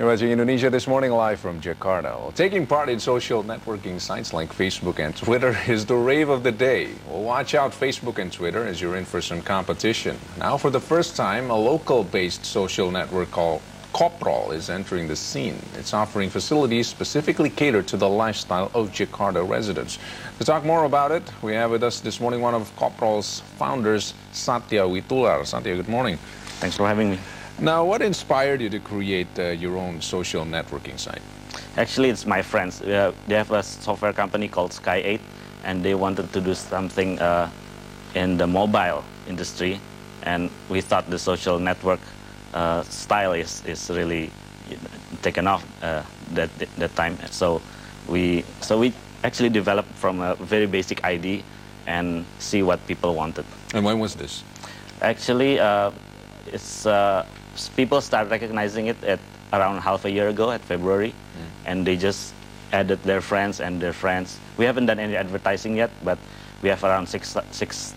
You're watching Indonesia This Morning live from Jakarta. Well, taking part in social networking sites like Facebook and Twitter is the rave of the day. Well, watch out Facebook and Twitter as you're in for some competition. Now, for the first time, a local-based social network called Koprol is entering the scene. It's offering facilities specifically catered to the lifestyle of Jakarta residents. To talk more about it, we have with us this morning one of Koprol's founders, Satya Witoelar. Satya, good morning. Thanks for having me. Now, what inspired you to create uh, your own social networking site? Actually, it's my friends. Uh, they have a software company called Sky8, and they wanted to do something uh, in the mobile industry, and we thought the social network uh, style is, is really taken off uh, that, that time. So we, so we actually developed from a very basic idea and see what people wanted. And when was this? Actually, uh, it's people start recognizing it at around half a year ago at February, mm. and they just added their friends and their friends. We haven't done any advertising yet, but we have around 6,000 6,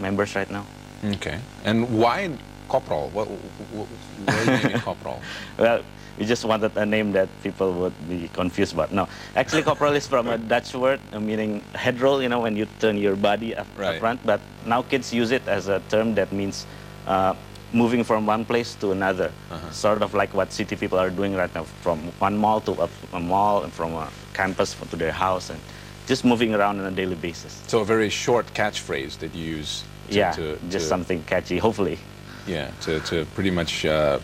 members right now. Okay. And why Koprol? What, what, why name Koprol? well, we just wanted a name that people would be confused about. No, actually Koprol is from a Dutch word meaning head roll, you know, when you turn your body up, right. up front. But now kids use it as a term that means uh, moving from one place to another, uh -huh. sort of like what city people are doing right now, from one mall to a, a mall, and from a campus to their house, and just moving around on a daily basis. So a very short catchphrase that you use. To, yeah, to, just to, something catchy, hopefully. Yeah, to, to pretty much uh,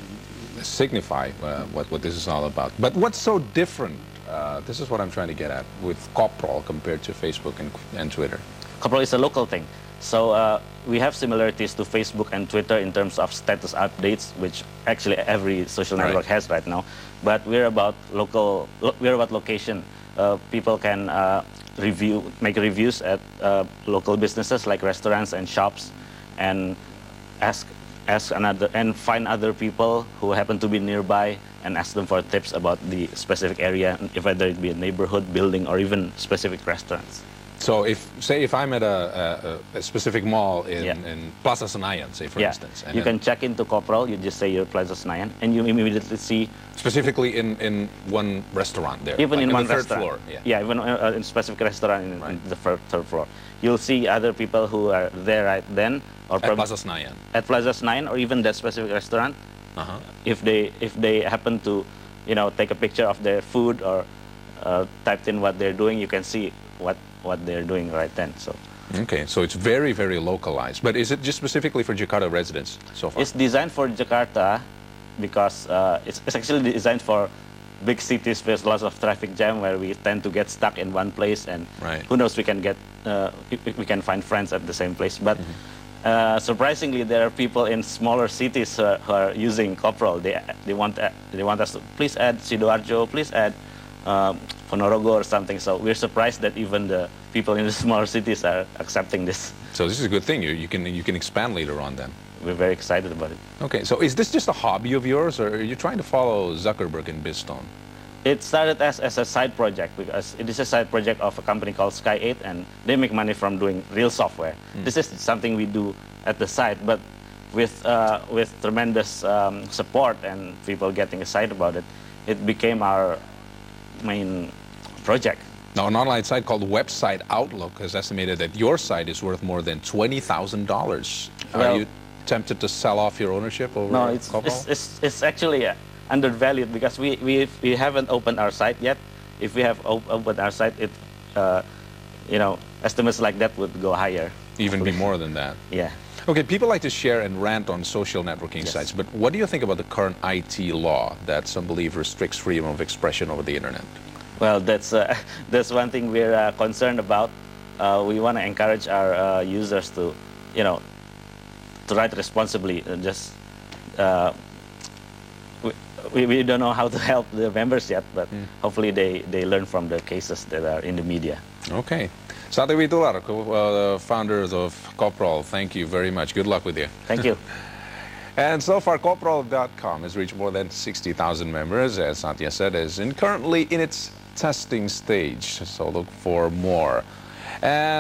signify uh, what, what this is all about. But what's so different, uh, this is what I'm trying to get at, with Koprol compared to Facebook and, and Twitter? Koprol is a local thing. So uh, we have similarities to Facebook and Twitter in terms of status updates, which actually every social network right. has right now. But we're about local, lo we're about location. Uh, people can uh, review, make reviews at uh, local businesses like restaurants and shops, and ask, ask another, and find other people who happen to be nearby and ask them for tips about the specific area, whether it be a neighborhood, building, or even specific restaurants. So if, say, if I'm at a, a, a specific mall in, yeah. in, Plaza Senayan, say, for yeah. instance. you can check into Koprol, you just say you're Plaza Senayan, and you immediately see... Specifically in, in one restaurant there? Even like in, in one third restaurant. floor? Yeah, yeah even uh, in specific restaurant in, right. in the third, third floor. You'll see other people who are there right then. Or at Plaza Senayan? At Plaza Senayan, or even that specific restaurant. Uh -huh. If they if they happen to, you know, take a picture of their food or uh, typed in what they're doing, you can see what what they're doing right then. So. Okay, so it's very, very localized. But is it just specifically for Jakarta residents so far? It's designed for Jakarta because uh, it's, it's, actually designed for big cities with lots of traffic jam where we tend to get stuck in one place and right. who knows we can get uh, we can find friends at the same place but mm -hmm. uh, surprisingly there are people in smaller cities who are, who are using Koprol they they want uh, they want us to please add Sidoarjo please add um, Ponorogo or something. So we're surprised that even the people in the smaller cities are accepting this. So this is a good thing. You, you, can, you can expand later on then. We're very excited about it. Okay, so is this just a hobby of yours or are you trying to follow Zuckerberg in Biz Stone? It started as, as a side project because it is a side project of a company called Sky8 and they make money from doing real software. Mm. This is something we do at the site, but with, uh, with tremendous um, support and people getting excited about it, it became our main project. Now, an online site called Website Outlook has estimated that your site is worth more than $20,000. Well, Are you tempted to sell off your ownership over No, it's, it's, it's, it's, actually uh, undervalued because we, we, we haven't opened our site yet. If we have op opened our site, it, uh, you know, estimates like that would go higher. Even be more than that? Yeah. Okay, people like to share and rant on social networking yes. sites, but what do you think about the current IT law that some believe restricts freedom of expression over the internet? Well, that's, uh, that's one thing we're uh, concerned about. Uh, we want to encourage our uh, users to, you know, to write responsibly. Uh, just uh, we, we don't know how to help the members yet, but mm. hopefully they, they learn from the cases that are in the media. Okay. Satya Witoelar, uh, founders of Koprol, thank you very much. Good luck with you. Thank you. and so far, Koprol.com has reached more than 60,000 members, as Satya said, is in currently in its testing stage. So look for more. And